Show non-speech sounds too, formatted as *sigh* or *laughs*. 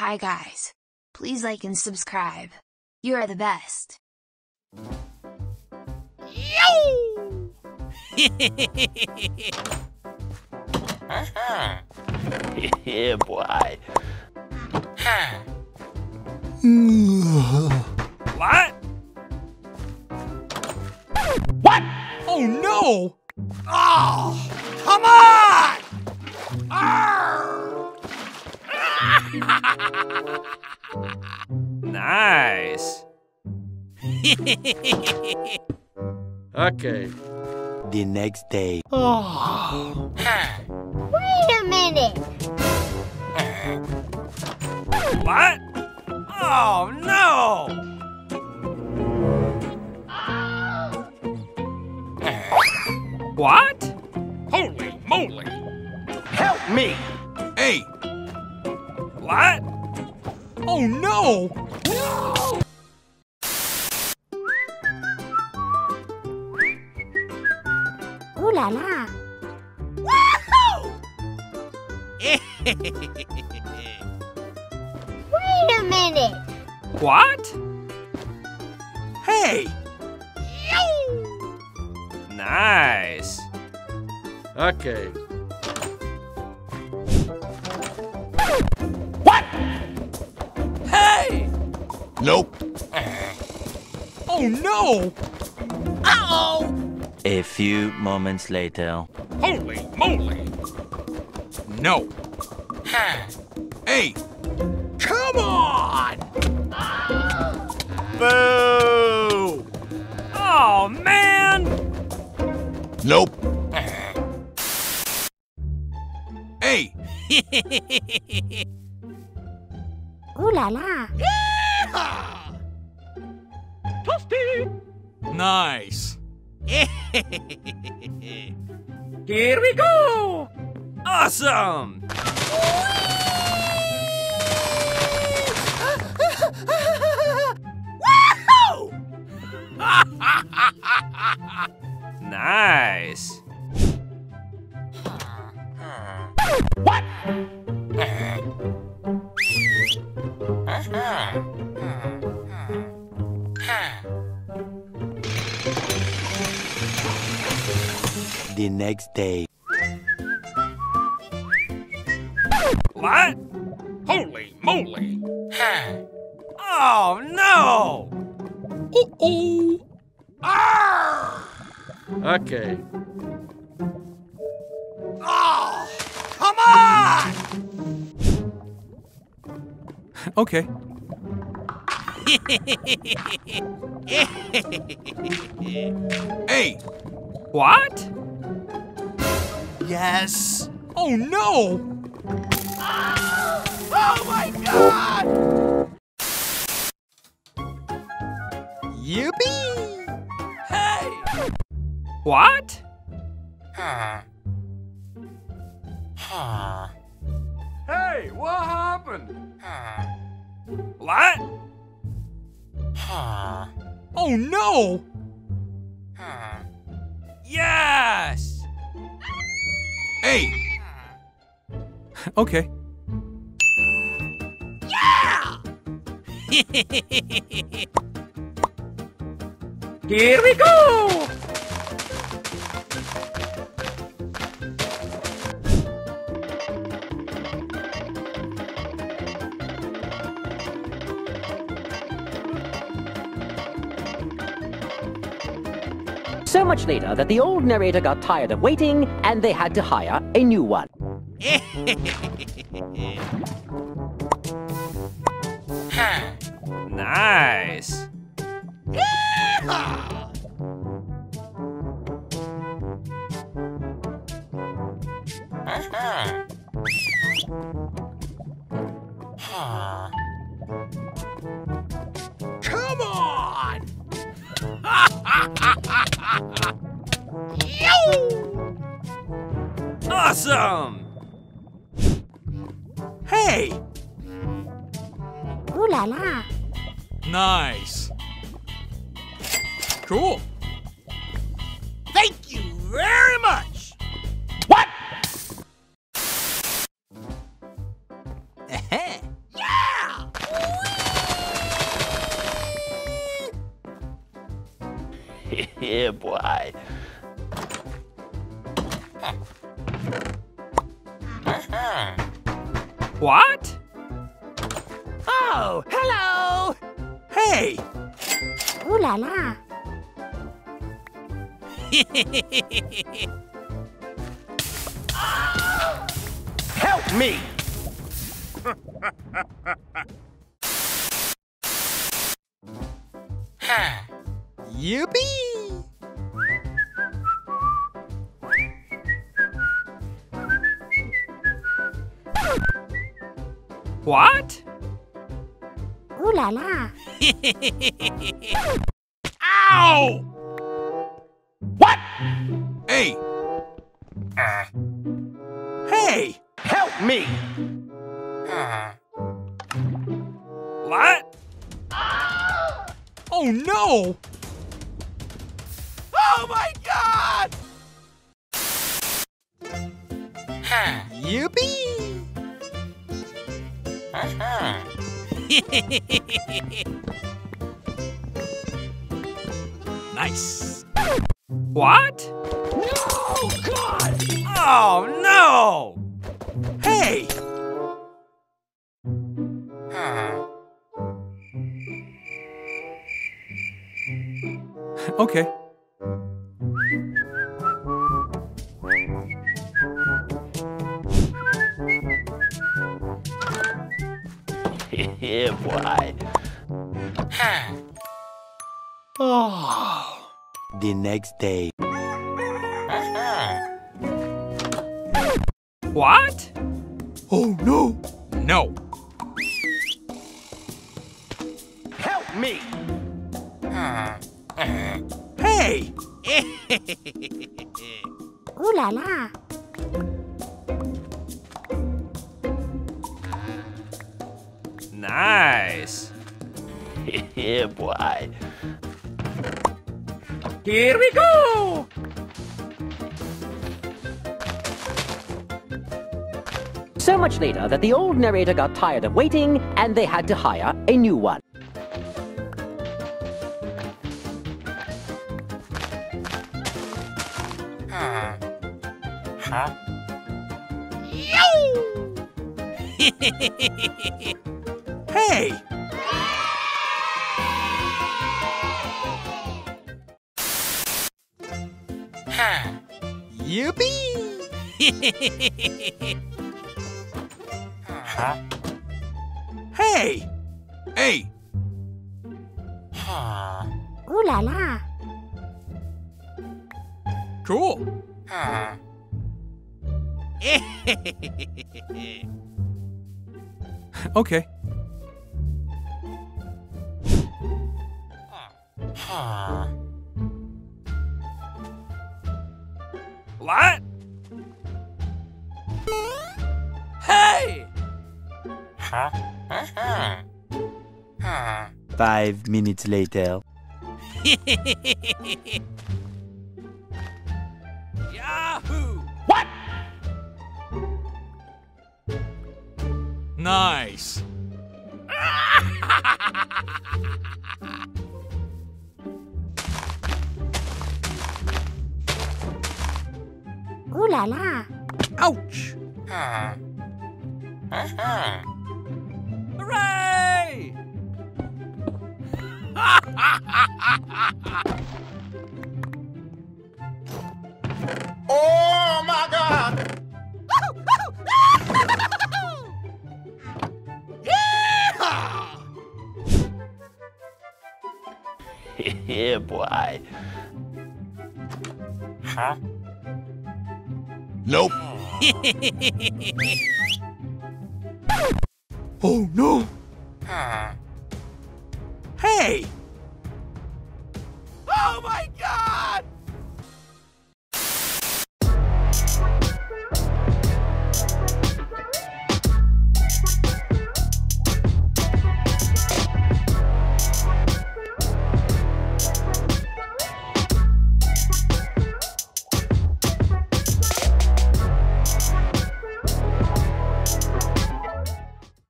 Hi guys. Please like and subscribe. You are the best. *laughs* yeah, boy. What? What? Oh no! Oh, come on! Ah! Nice. *laughs* Okay. The next day. Oh. *sighs* Wait a minute. What? Oh no! *gasps* What? Holy moly! Help me! Hey! What? Oh no! Ooh la la. *laughs* Wait a minute. What? Hey! Nice. Okay. Nope. Oh no! A few moments later. Holy moly! No. hey! Come on! Boo! Oh man! Nope. Hey! Ooh la la. *laughs* Nice. *laughs* Here we go! Awesome! *laughs* *laughs* nice. Uh-huh. The next day. What? Holy moly! oh no! Uh-oh! Arr! Okay. Oh! Come on! Okay. *laughs* hey! What? Yes! Oh no! Oh my god! Yippee! Hey! What? Huh. Huh. Hey, what happened? Huh. What? Huh. Oh no! Huh. Yes! Hey! Okay. Here we go! So much later that the old narrator got tired of waiting and they had to hire a new one. *laughs* nice. Come Hey! Ooh la la. Nice. Cool. Thank you very much. What? Uh-huh. yeah! *laughs* yeah, boy. What? Oh, hello! Hey! Ooh la la. *laughs* Help me! *laughs* Yippee! What? Ooh la la. Ow! What? Hey! Uh. Hey! Help me! What? Oh no! Oh my god! Yippee! *laughs* nice. What? No, God! Oh no! Hey! Okay. Yeah, boy. oh. The next day. What? Oh no! No. Help me! *laughs* Hey! *laughs* Ooh la la. Nice. *laughs* yeah, boy. Here we go! So much later that the old narrator got tired of waiting and they had to hire a new one. Hmm. *laughs* Hey! Yippee! Hey! Hey! Ooh la la. Cool. *laughs* okay. What? Hey! Five minutes later. *laughs* Yahoo! What? Nice. *laughs* Ooh la la. Ouch! Hmm. Hooray! *laughs* Oh my god! *laughs* yeah, boy. Nope. *laughs* oh no!